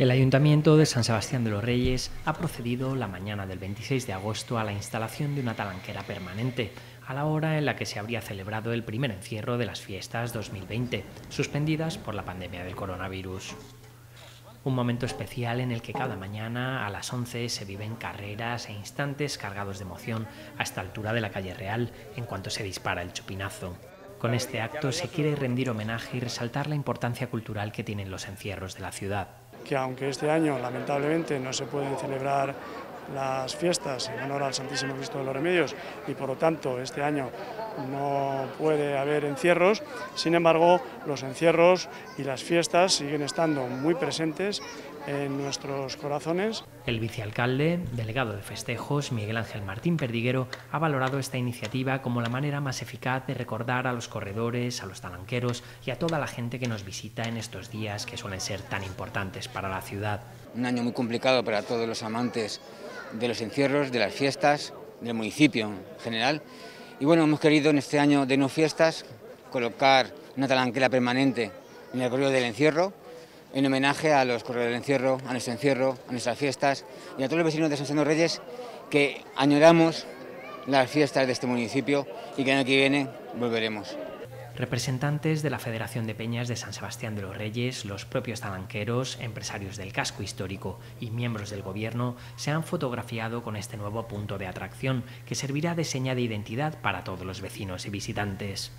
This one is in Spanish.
El Ayuntamiento de San Sebastián de los Reyes ha procedido la mañana del 26 de agosto a la instalación de una talanquera permanente, a la hora en la que se habría celebrado el primer encierro de las fiestas 2020, suspendidas por la pandemia del coronavirus. Un momento especial en el que cada mañana a las 11 se viven carreras e instantes cargados de emoción a esta altura de la calle Real en cuanto se dispara el chupinazo. Con este acto se quiere rendir homenaje y resaltar la importancia cultural que tienen los encierros de la ciudad que aunque este año lamentablemente no se pueden celebrar las fiestas en honor al Santísimo Cristo de los Remedios y por lo tanto este año no puede haber encierros, sin embargo los encierros y las fiestas siguen estando muy presentes en nuestros corazones. El vicealcalde, delegado de festejos, Miguel Ángel Martín Perdiguero, ha valorado esta iniciativa como la manera más eficaz de recordar a los corredores, a los talanqueros y a toda la gente que nos visita en estos días que suelen ser tan importantes para la ciudad. Un año muy complicado para todos los amantes de los encierros, de las fiestas, del municipio en general. Y bueno, hemos querido en este año de no fiestas colocar una talanquera permanente en el corrido del encierro, en homenaje a los corredores del encierro, a nuestro encierro, a nuestras fiestas y a todos los vecinos de San Sebastián Reyes que añoramos las fiestas de este municipio y que el año que viene volveremos. Representantes de la Federación de Peñas de San Sebastián de los Reyes, los propios talanqueros, empresarios del casco histórico y miembros del Gobierno se han fotografiado con este nuevo punto de atracción que servirá de seña de identidad para todos los vecinos y visitantes.